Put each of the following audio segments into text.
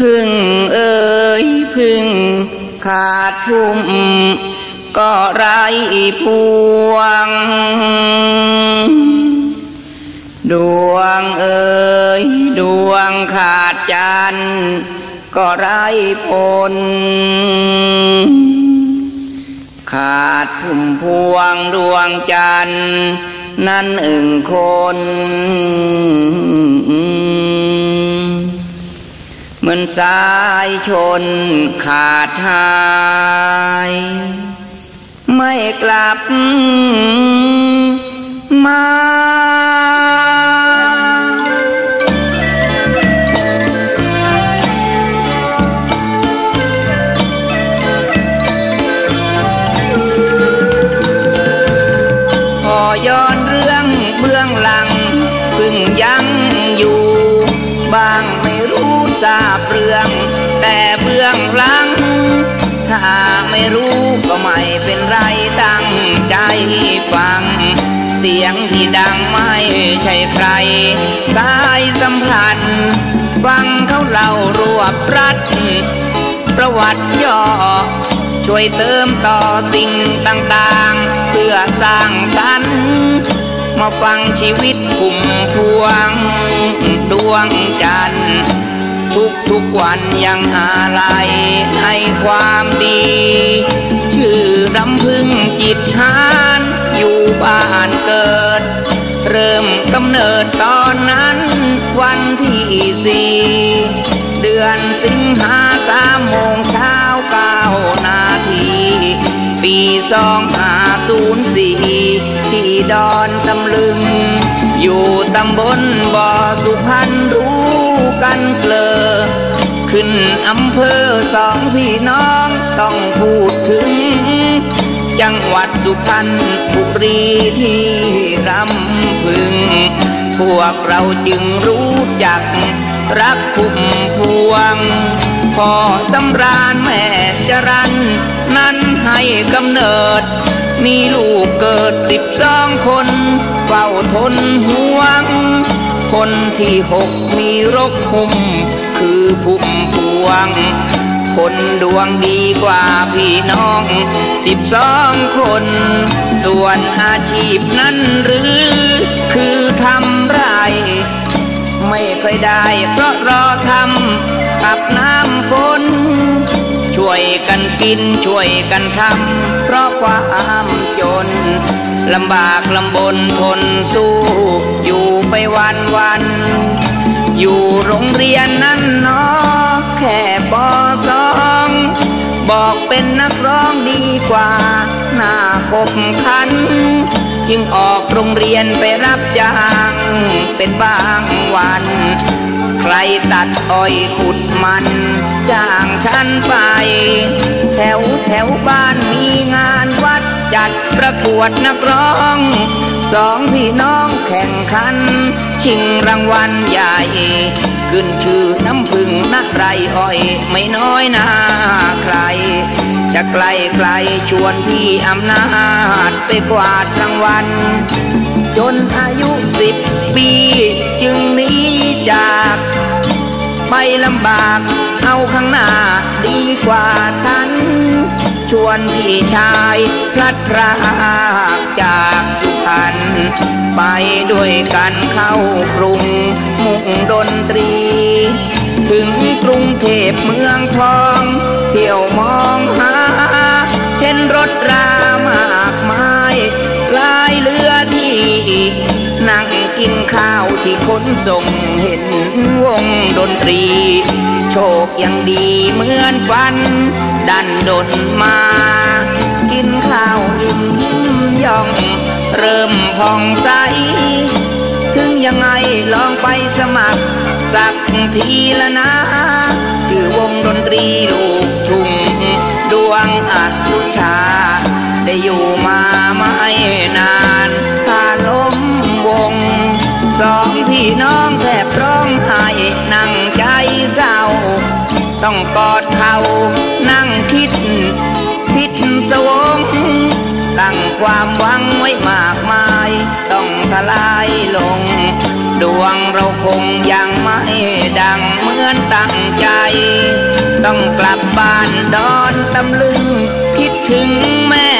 พึ่งเอ่ยพึ่งขาดพุ่มก็ไรพวง ดวงเอ่ยดวงขาดจันก็ไรผลขาดพุ่มพวงดวงจันทร์นั่นอึ่งคน เหมือนสายชนขาดหายไม่กลับมา รู้ก็ไม่เป็นไรตั้งใจฟัง เสียงที่ดังไม่ใช่ใคร สายสัมพันธ์ฟังเขาเล่ารวบรัด ประวัติย่อ ช่วยเติมต่อสิ่งต่างๆ เพื่อสร้างสรรค์มาฟังชีวิตกลุ่มพวงดวงจันทร์ ทุกทุกวันยังหาไหลให้ความดี ชื่อรำพึงจิตทานอยู่บ้านเกิด เริ่มกำเนิดตอนนั้นวันที่สี่เดือนสิงหาสามโมงเช้าเก้านาที ปีสองหาตูนสี่ที่ดอนตำลึง อยู่ตำบลบ่อสุพรรณรู้กันเกลอ ขึ้นอำเภอสองพี่น้องต้องพูดถึง จังหวัดสุพรรณบุรีที่รำพึง พวกเราจึงรู้จัก รักพุ่มพวงพ่อสำราญแม่จรัน นั้นให้กำเนิด มีลูกเกิดสิบสองคน เฝ้าทนห่วง คนที่หกมีรกหุ่มคือพุ่มพวง คนดวงดีกว่าพี่น้องสิบสองคน ส่วนอาชีพนั้นหรือ คือทำไร ไม่เคยได้เพราะรอทำกับน้ำฝนช่วยกันกินช่วยกันทำเพราะความจน ลำบากลำบนทนสู้ อยู่ไปวันวัน อยู่โรงเรียนนั้นเนาะแค่ปสองบอกเป็นนักร้องดีกว่า หน้าคบคัน จึงออกโรงเรียนไปรับจ้างเป็นบางวัน ใครตัดอ้อยขุดมันจ้างฉันไป แถวแถวบ้านมีงานวัด จัดประกวดนักร้อง สองพี่น้องแข่งขัน ชิงรางวัลใหญ่ ขึ้นชื่อน้ำพึ่งนักไรอ้อย ไม่น้อยหน้าใคร จะไกลไกลชวนพี่อำนาจไปกวาดรางวัล จนอายุสิบปี จึงหนีจากไปลำบากเอาข้างหน้าดีกว่าฉัน ชวนพี่ชายพลัดพรากจากสุพรรณไปด้วยกันเข้ากรุงมุ่งดนตรี ถึงกรุงเทพเมืองทอง เที่ยวมองหา เห็นรถรามากมายลายเรือที่นั่งกินข้าวที่ขนส่งเห็นวงดนตรี โชคยังดีเหมือนฟัน ดันดนมา กินข้าวอิ่มยิ้มย่อง เริ่มผ่องใส ถึงยังไงลองไปสมัคร สักทีละนะ ชื่อวงดนตรีลูกทุ่งดวงอัตุชา ได้อยู่มาไม่นานพาล้มวง สองพี่น้องแทบร้องไห้นั่งใจเศร้า ต้องกอด ความหวังไว้มากมาย ต้องทลายลง ดวงเราคงยังไม่ดังเหมือนตั้งใจ ต้องกลับบ้านดอนตำลึง คิดถึงแม่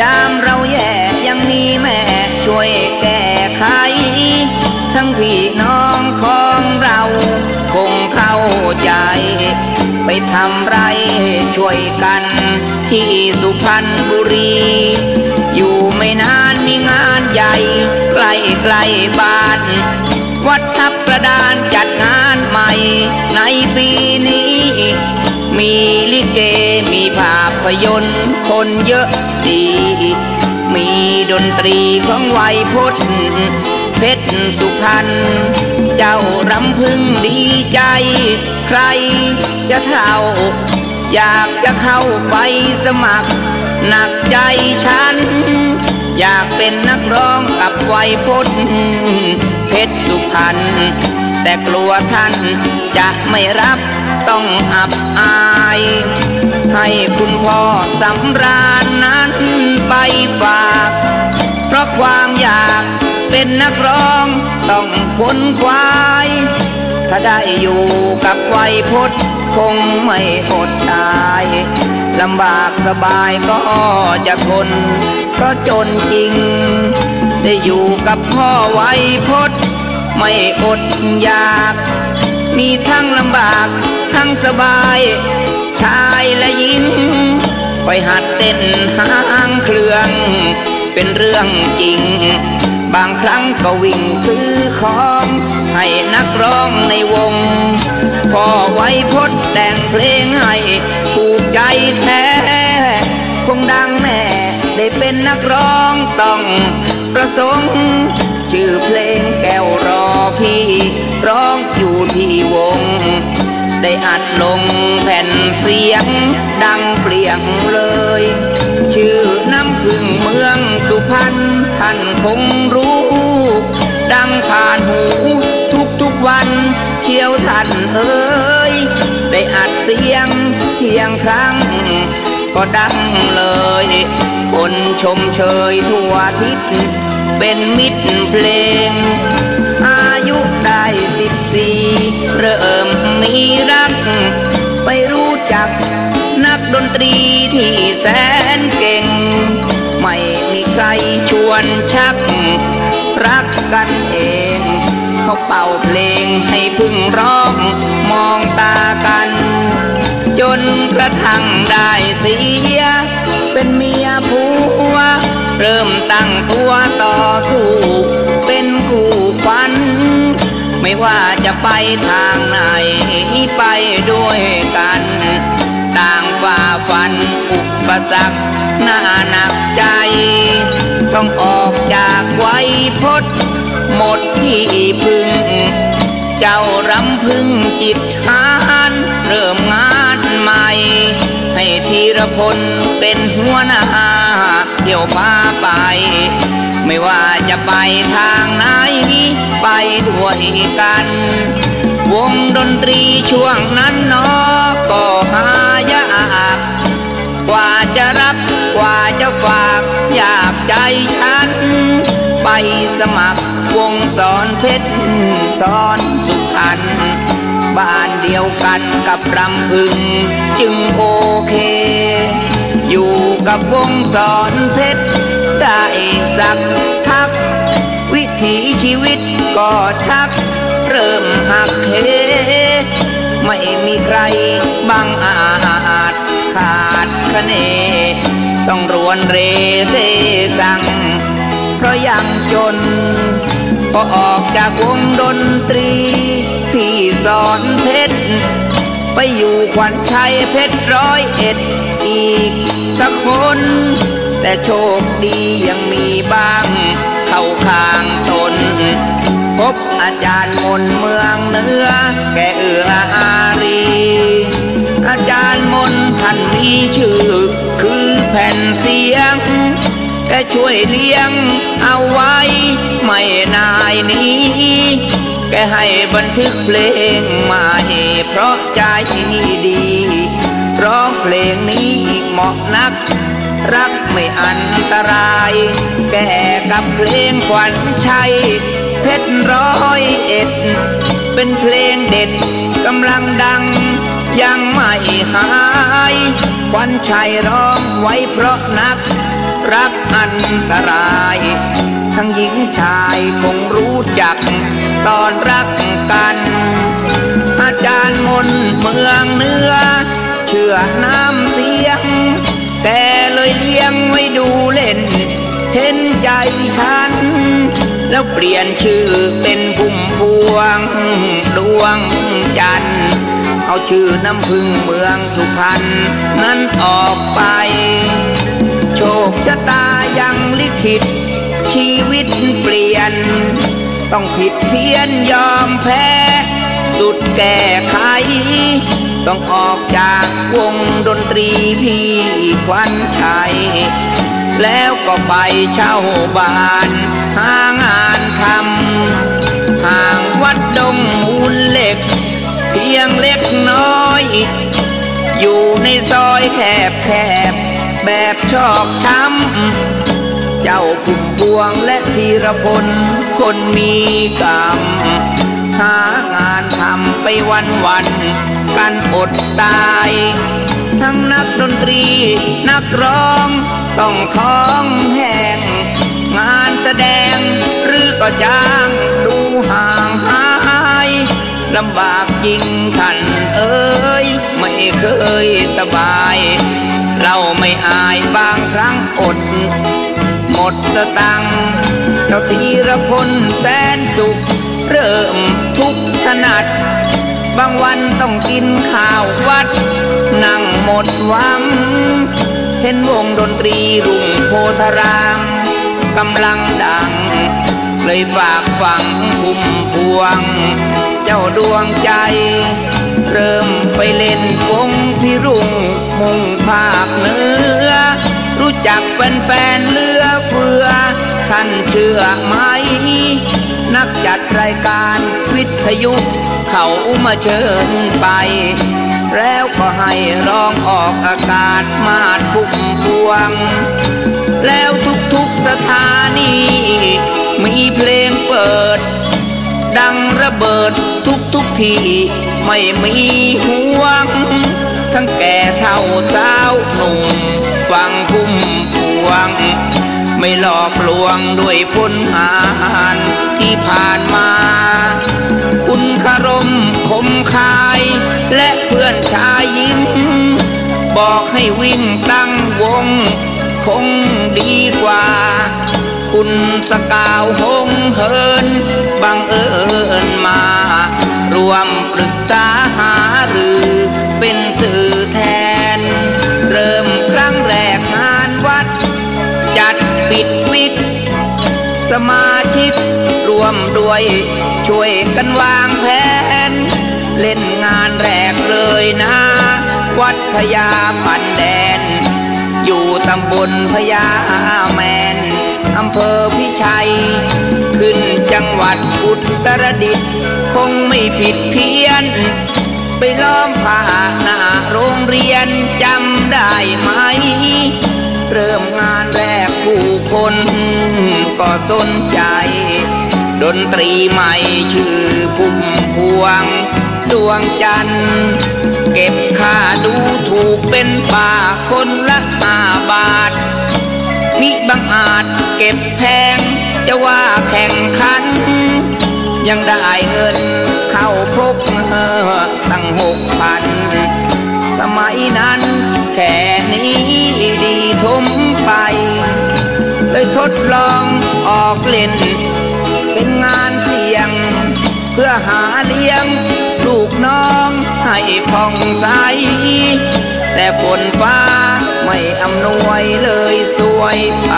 ยามเราแย่ยังมีแม่ ช่วยแก้ไข ทั้งพี่น้องของเรา คงเข้าใจ ไปทำไรช่วยกัน ที่สุพรรณบุรี อยู่ไม่นานมีงานใหญ่ ใกล้ใกล้บ้าน วัดทับกระดานจัดงานใหม่ ในปีนี้ มีลิเกมีภาพยนตร์คนเยอะดี มีดนตรีของไวยพจน์เพชรสุพรรณเจ้ารำพึงดีใจ ใครจะเท่า อยากจะเข้าไปสมัคร หนักใจฉัน อยากเป็นนักร้องกับไวพจน์เพชรสุพรรณแต่กลัวท่านจะไม่รับต้องอับอาย ให้คุณพ่อสำราญนั้นไปฝาก เพราะความอยากเป็นนักร้องต้องค้นควาย ถ้าได้อยู่กับไวยพจน์คงไม่อดตายลำบากสบายก็จะทนเพราะจนจริง ได้อยู่กับพ่อไวยพจน์ไม่อดอยาก มีทั้งลำบากทั้งสบาย ชายและหญิงคอยหัดเต้นหางเครื่อง เป็นเรื่องจริง บางครั้งก็วิ่งซื้อของ ให้นักร้องในวง พ่อไว้พดแต่งเพลงให้ถูกใจแท้ คงดังแน่ได้เป็นนักร้องต้องประสงค์ชื่อเพลงแก้วรอพี่ ร้องอยู่ที่วง ได้อัดลงแผ่นเสียงดังเปลี่ยงเลย ชื่อน้ำพึ่งเมืองสุพรรณท่านคงรู้ ดังผ่านานเอ้ยได้อัดเสียงเพียงครั้ง ก็ดังเลย คนชมเชยทั่วทิศเป็นมิตรเพลง อายุได้สิบสี่เริ่มมีรัก ไปรู้จักนักดนตรีที่แสนเก่ง ไม่มีใครชวนชัก รักกันเอง เขาเป่าเพลงให้พึ่งร้องมองตากัน จนกระทั่งได้เสีย เป็นเมียผัว เริ่มตั้งตัวต่อสู้เป็นคู่ควันไม่ว่าจะไปทางไหนไปด้วยกัน ต่างฝ่าฟันอุปสรรคหน้าหนักใจ ต้องออกจากไวยพจน์ หมดที่พึ่ง เจ้ารำพึงจิตหานเริ่มงานใหม่ ให้ธีรพลเป็นหัวหน้าเที่ยวพาไป ไม่ว่าจะไปทางไหนไปด้วยกัน วงดนตรีช่วงนั้นนอก็หายากกว่าจะรับกว่าจะฝากอยากใจฉัน ไปสมัครวงสอนเพชรสอนสุพรรณบ้านเดียวกันกับรำพึง จึงโอเค อยู่กับวงสอนเพชรได้สักพัก วิถีชีวิตก็ชัก เริ่มหักเหไม่มีใครบังอาจขาดคะเน ต้องรวนเรเซสัง เพราะยังจนพอออกจากวงดนตรี ที่สอนเพชร ไปอยู่ขวัญชัยเพชรร้อยเอ็ดอีกสักคน แต่โชคดียังมีบ้าง เข้าข้างตน พบอาจารย์มนเมืองเหนือแกเอืออารีอาจารย์มนท่านมีชื่อ คือแผ่นเสีย แกช่วยเลี้ยงเอาไว้ ไม่นายนี้ แกให้บันทึกเพลงมาให้เพราะใจดี ร้องเพลงนี้เหมาะนัก รักไม่อันตราย แกกับเพลงขวัญชัย เพชรร้อยเอ็ด เป็นเพลงเด็ดกำลังดังยังไม่หายควันชัยร้องไว้เพราะนัก รักอันตราย ทั้งหญิงชายคงรู้จัก ตอนรักกัน อาจารย์มนเมืองเนื้อ เชื่อน้ำเสียง แต่เลยเลี้ยงไว้ดูเล่น เห็นใจฉัน แล้วเปลี่ยนชื่อเป็นพุ่มพวง ดวงจันทร์เอาชื่อน้ำพึ่งเมืองสุพรรณนั้นออกไป โชคชะตายังลิขิต ชีวิตเปลี่ยน ต้องผิดเพี้ยนยอมแพ้ สุดแก้ไข ต้องออกจากวงดนตรีพี่ควันชัย แล้วก็ไปเช่าบ้านหางานทำห่างวัดดงมูลเหล็ก เพียงเล็กน้อย อยู่ในซอยแคบแคบ แบบชอกช้ำ เจ้าผุ่มพวงและธีรพล คนมีกรรม หางานทำไปวันวัน กันอดตาย ทั้งนักดนตรีนักร้อง ต้องท้องแห้ง งานแสดงหรือก็จ้างดูห่างหายลำบากยิ่งท่านเอ้ย ไม่เคยสบาย เราไม่อายบางครั้งอด หมดสตังเจ้าธีรพลแสนสุข เริ่มทุกข์ถนัด บางวันต้องกินข้าววัด นั่งหมดหวัง เห็นวงดนตรีรุ่งโพธารามกำลังดัง เลยฝากฝังพุ่มพวง เจ้าดวงใจ เริ่มไปเล่นวงพิรุงมุ่งภาคเนือรู้จักแฟนๆเลือเฟือ ท่านเชื่อไหม นักจัดรายการวิทยุ เขามาเชิญไป แล้วก็ให้ร้องออกอากาศมาดพุ่มพวง แล้วทุกๆสถานี มีเพลงเปิด ดังระเบิด ทุกทุกทีไม่มีห่วง ทั้งแก่เท่าสาวหนุ่มฟังพุ่มพวง ไม่หลอกลวงด้วยพลหารที่ผ่านมา คุณคารมคมคาย และเพื่อนชายหญิงบอกให้วิ่งตั้งวง คงดีกว่า คุณสกาวหงเหินบังเอิญมา รวมปรึกษาหารือเป็นสื่อแทน เริ่มครั้งแรกงานวัด จัดปิดวิกสมาชิกรวมด้วย ช่วยกันวางแผน เล่นงานแรกเลยนะ วัดพญาปันแดน อยู่ตำบลพญาแมนอำเภอพิชัย ขึ้นจังหวัดอุตรดิตถ์คงไม่ผิดเพี้ยน ไปล้อมผ้าหน้าโรงเรียนจำได้ไหม เริ่มงานแรกผู้คนก็สนใจ ดนตรีใหม่ชื่อพุ่มพวง ดวงจันทร์เก็บค่าดูถูกเป็นป่าคนละห้าบาทมิบังอาจเก็บแพง จะว่าแข่งขัน ยังได้เงินเข้าพกเอตั้งหกพัน สมัยนั้นแค่นี้ดีทมไป เลยทดลองออกเล่น เป็นงานเสี่ยง เพื่อหาเลี้ยง ลูกน้องให้ผ่องใส แต่ฝนฟ้าไม่อำนวยเลยสวยไป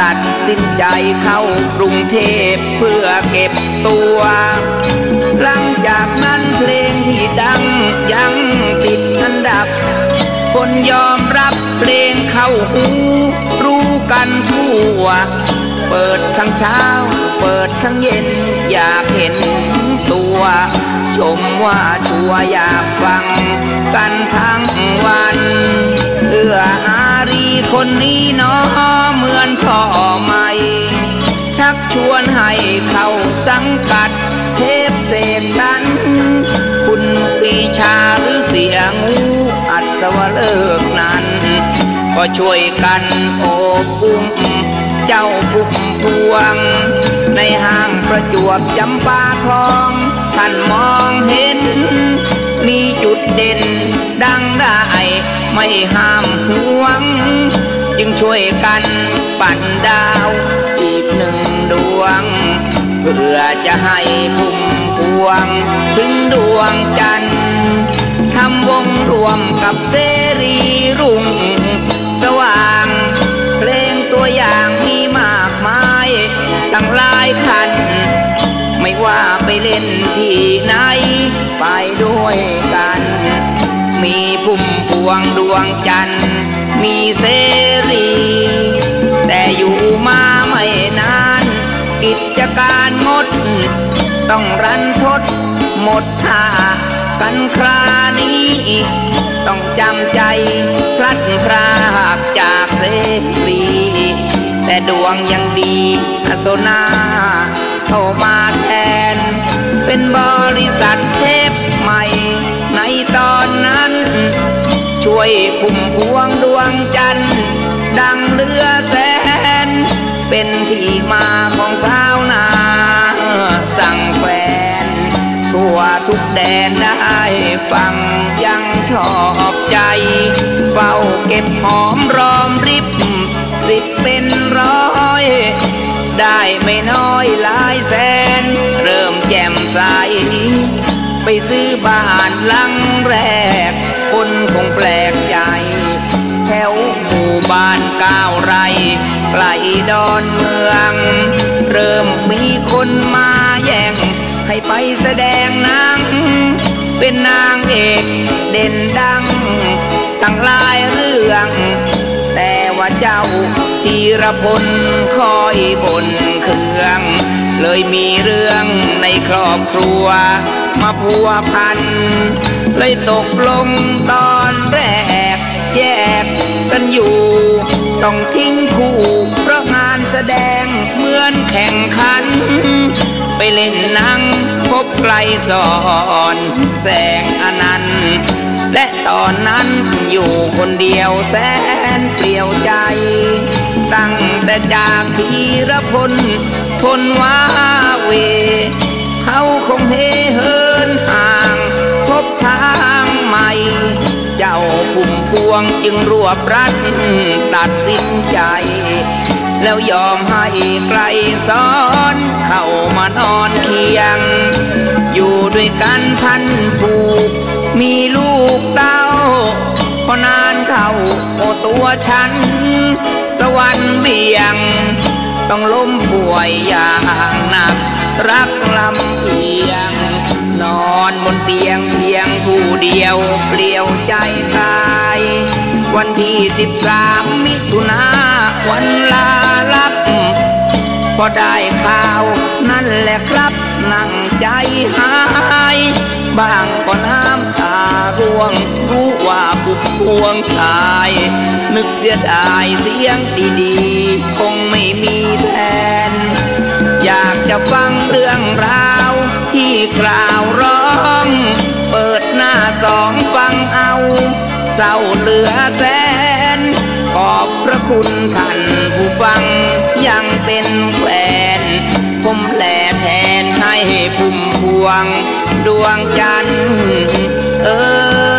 ตัดสินใจเข้ากรุงเทพเพื่อเก็บตัว หลังจากนั้นเพลงที่ดังยังติดอันดับ คนยอมรับเพลงเข้าหูรู้กันทั่ว เปิดทั้งเช้า เปิดทั้งเย็น อยากเห็นตัว ชมว่าชัวอยากฟังกันทั้งวันเอื้ออา คนนี้เนาะเหมือนพ่อใหม่ ชักชวนให้เข้าสังกัด เทพเสกสรรคุณปรีชาหรือเสียงูอัศวเลิกนั้น ก็ช่วยกันโอบอุ้มเจ้าพุ่มพวง ในห้างประจวบจำปาทอง ท่านมองเห็น มีจุดเด่น ดังได้ไม่ห้ามหวง จึงช่วยกันปั่นดาว อีกหนึ่งดวง เพื่อจะให้พุ่มพวง ถึงดวงจันทร์ทำวงรวมกับเสรีรุ่ง สว่าง เพลงตัวอย่างมีมากมายตั้งหลายคัน ไม่ว่าไปเล่นที่ไหน ไปด วยกัน มีพุ่มพวงดวงจันทร์ มีเสรี แต่อยู่มาไม่นาน กิจการงดต้องรันทดหมดท่ากันครานี้ ต้องจำใจพลัดพรากจากเสรีแต่ดวงยังดีอโซนาเข้ามาแทน เป็นบริษัทเทพ ใหม่ในตอนนั้น ช่วยพุ่มพวงดวงจันทร์ดังเรือแสน เป็นที่มาของสาวนาสั่งแฟน ทั่วทุกแดนได้ฟังยังชอบใจ เฝ้าเก็บหอมรอมริบสิบเป็นร้อย ได้ไม่น้อยหลายแสน เริ่มแจ่มใส ไปซื้อบ้านหลังแรก คนคงแปลกใจ แถวหมู่บ้านก้าวไรไกลดอนเมือง เริ่มมีคนมาแย่ง ให้ไปแสดงหนัง เป็นนางเอกเด่นดังตั้งหลายเรื่อง แต่ว่าเจ้าธีรพลคอยบนเครื่อง เลยมีเรื่องในครอบครัว มาพัวพัน เลยตกลงตอนแรก แยกกันอยู่ ต้องทิ้งคู่เพราะงานแสดงเหมือนแข่งขัน ไปเล่นนังพบไกลสอนแสงอนันต์และตอนนั้นอยู่คนเดียวแสนเปลี่ยวใจ ตั้งแต่จากทีระพลทนว้าเว เขาคงเฮเหิ นห่างพบทางใหม่ เจ้าพุ่มพวงจึงรวบรัดตัดสินใจ แล้วยอมให้ไกลซ้อนเข้ามานอนเคียง อยู่ด้วยกันพันผูกมีลูกเต้าพอนานเข้าโอตัวฉัน สวรรค์เบี่ยง ต้องล้มป่วยอย่างหนักรักลำเอียง เดียวเปลี่ยวใจตาย วันที่สิบสามมิถุนาวันลาลับ พอได้ข่าวนั่นแหละครับนั่งใจหายบางก็น้ำตาร่วง รู้ว่าบุกพวงตาย นึกเสียดายเสียงดีๆ คงไม่มีแทน อยากจะฟังเรื่องราวที่กล่าวร้อง เปิดหน้าสองฟังเอา เศร้าเหลือแสน ขอบพระคุณท่านผู้ฟัง ยังเป็นแฟน ผมแปลแทนให้พุ่มพวง ดวงจันทร์เออ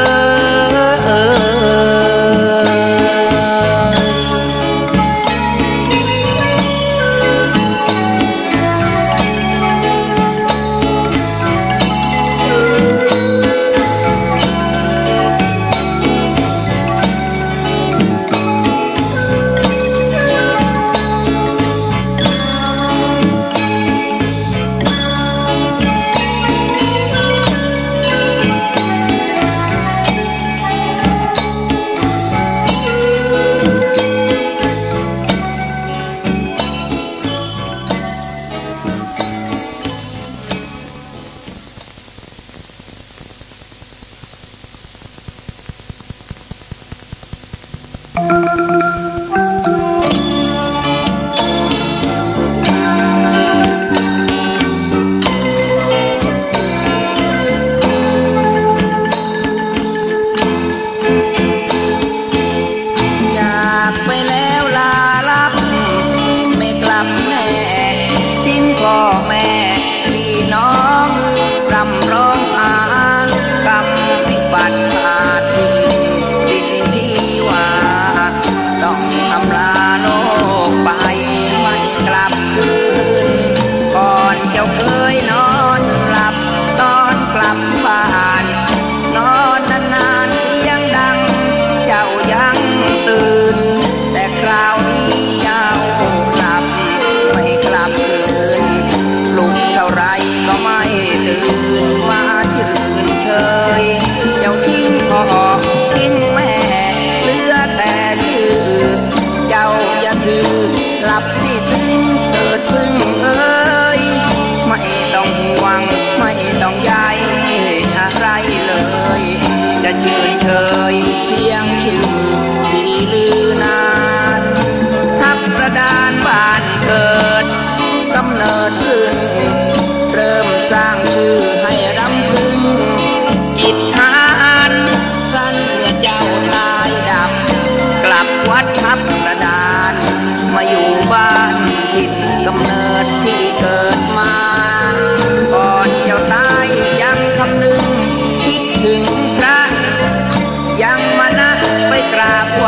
นะ ไปกราบไหว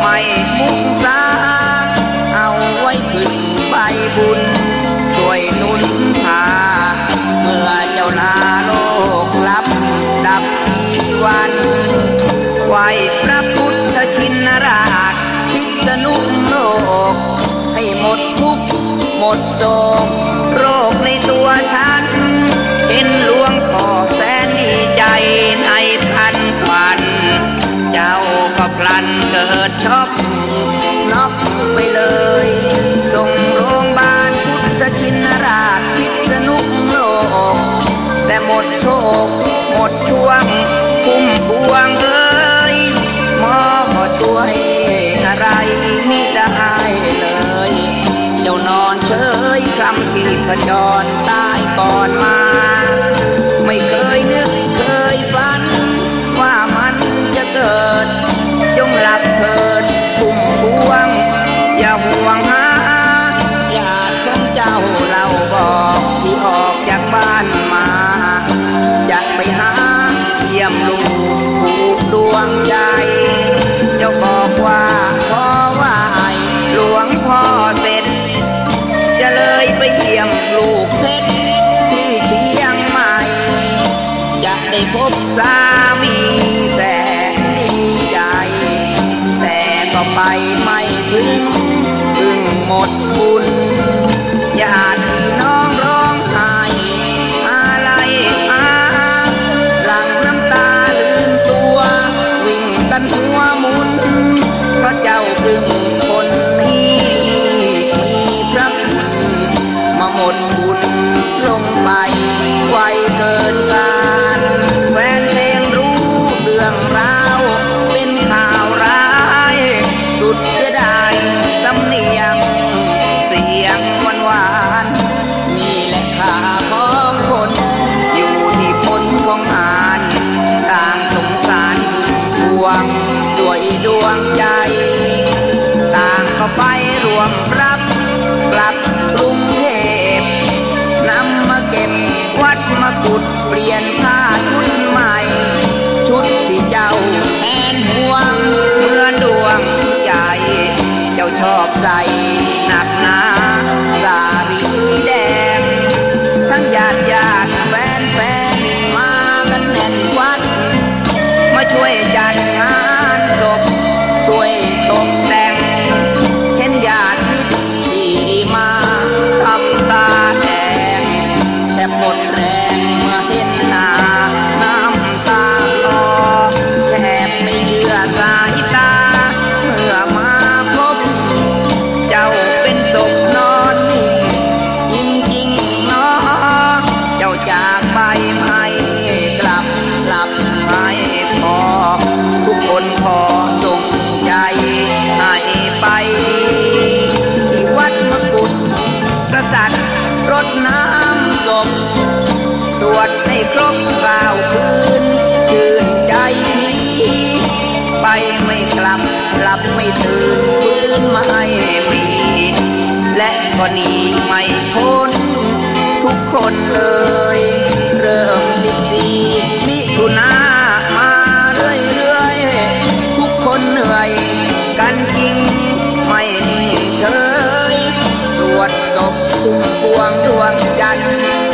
ไม่มุก ระจรตายก่อนมา ไม่เคยนึกเคยฝัน ว่ามันจะเกิด จงหลับเถิดปุ่มพวง อย่าห่วงหาญาติของเจ้าเราบอกที่ออกจากบ้านมา จะไปหาเยี่ยมลูกผูกดวงใจ เจ้าบอก พบสามีแสนใจ แต่ก็ไปไม่ถึงุดเปลี่ยนผ้าทุน นีไม่พ้นทุกคนเลย เริ่มสิบสี่มิถุนามาเรื่อยเรื่อยทุกคนเหนื่อย กันจริงไม่นิ่งเฉย สวดศพคุ้มพวงดวงจัน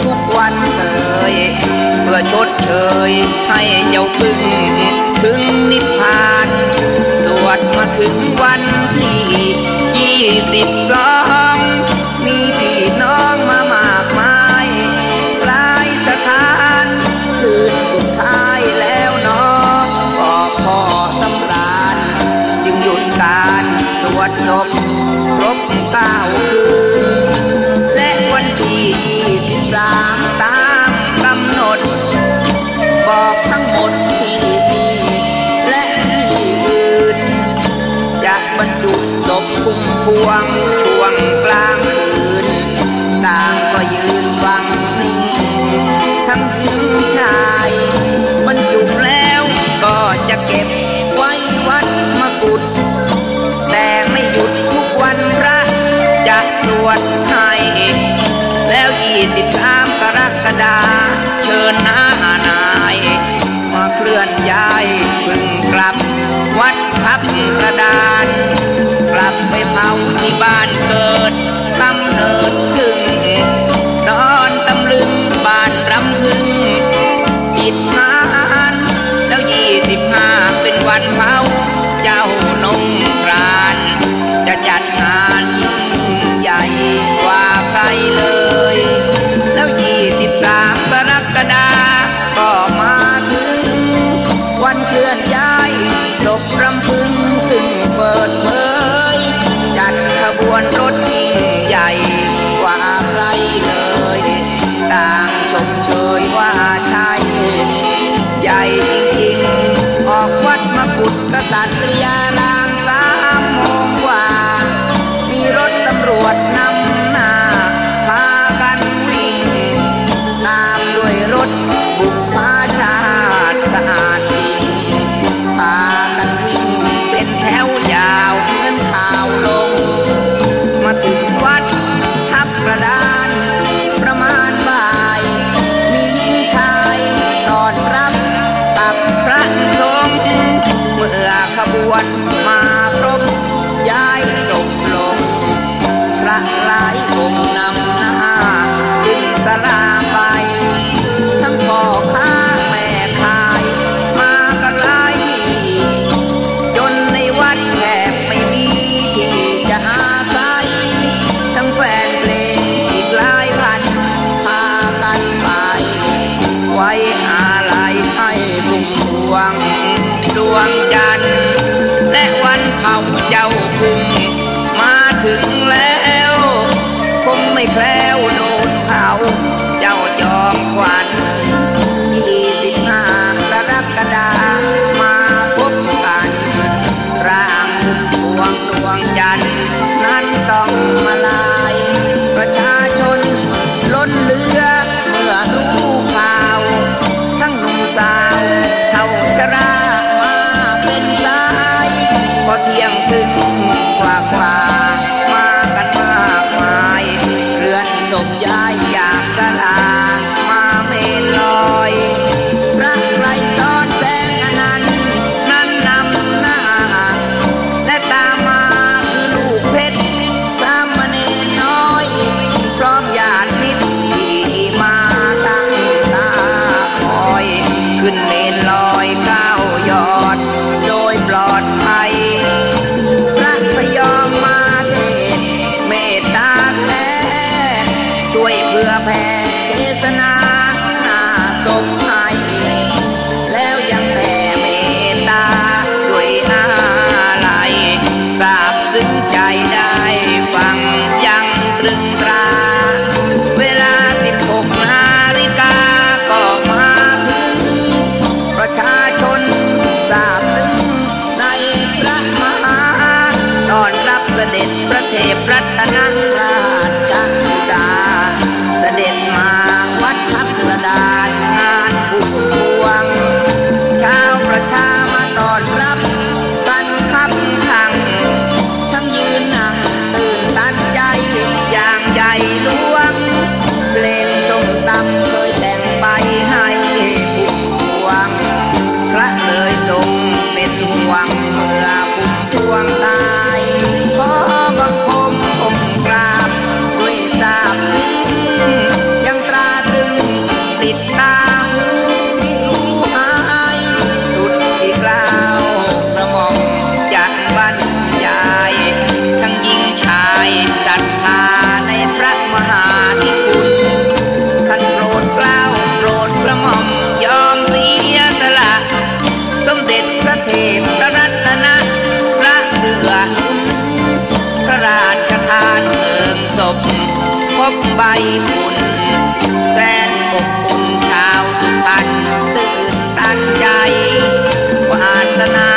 ทุกวันเลยเพื่อชดเชยให้เจ้าพึ่งถึงนิพพาน สวดมาถึงวันที่ยี่สิบสอง วดให้แล้วยี่สิบสามกรกฎาเชิญน้านายมาเคลื่อนย้ายพึ่งกลับ วัดทับกระดาน กลับไปเผาที่บ้านเกิดกำเนิด Santa Santa เวา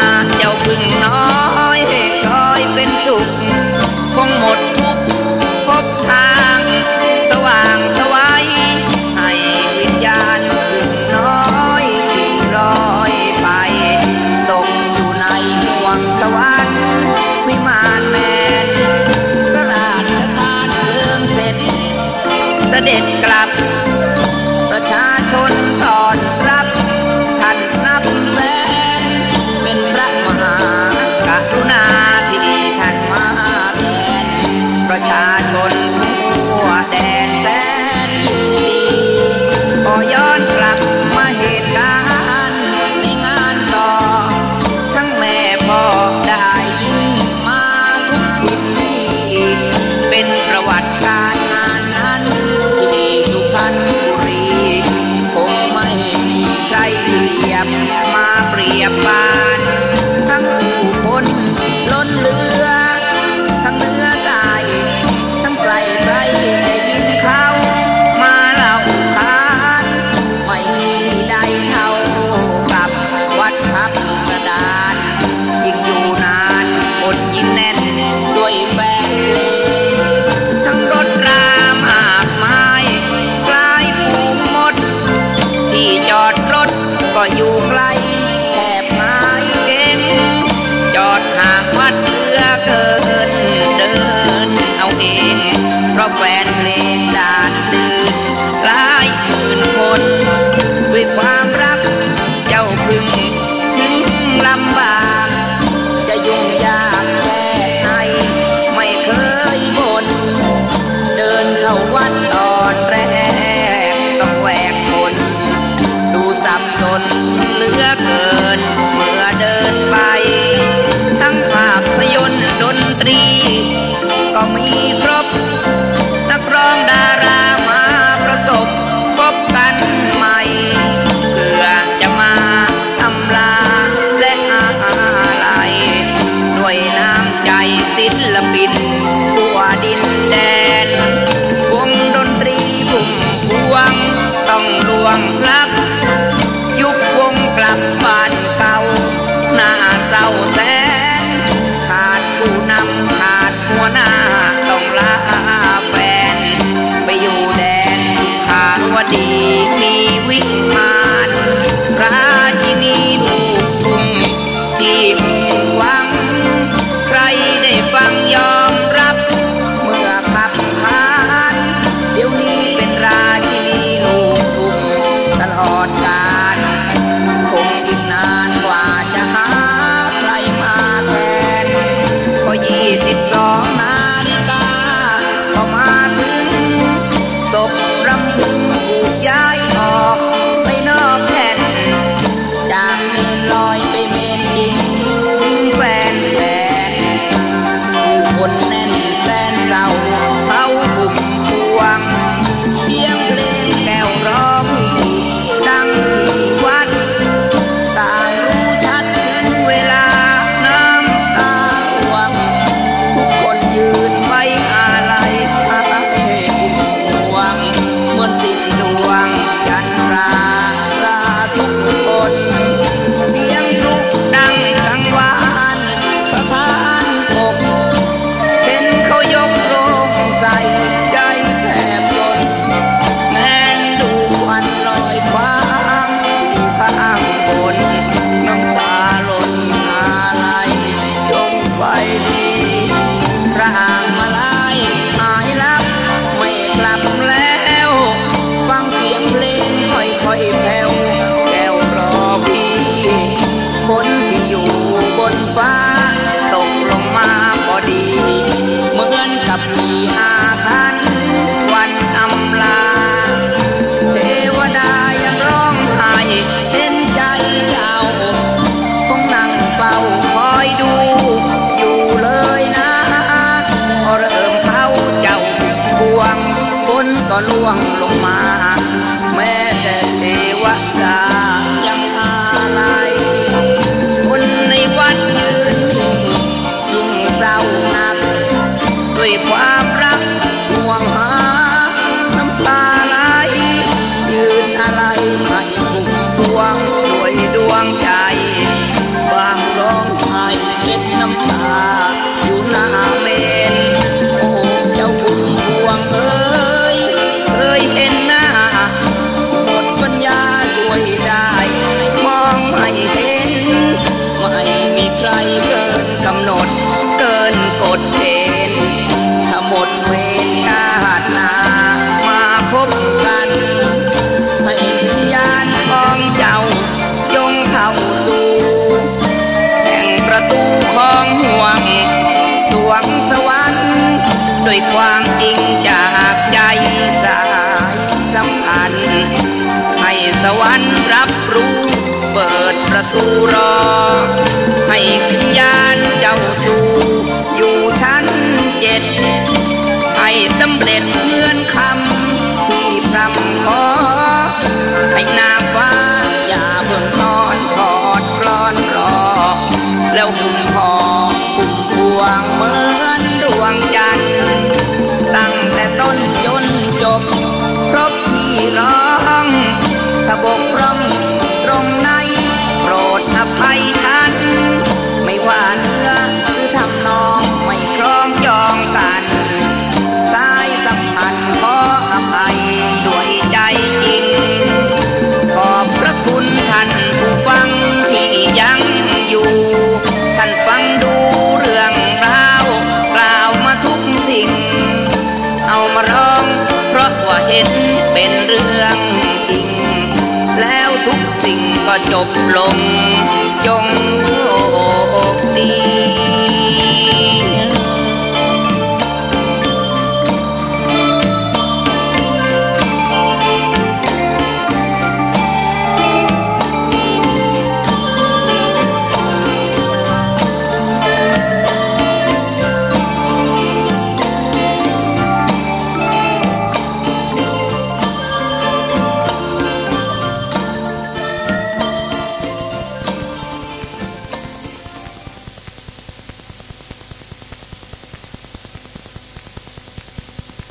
ำ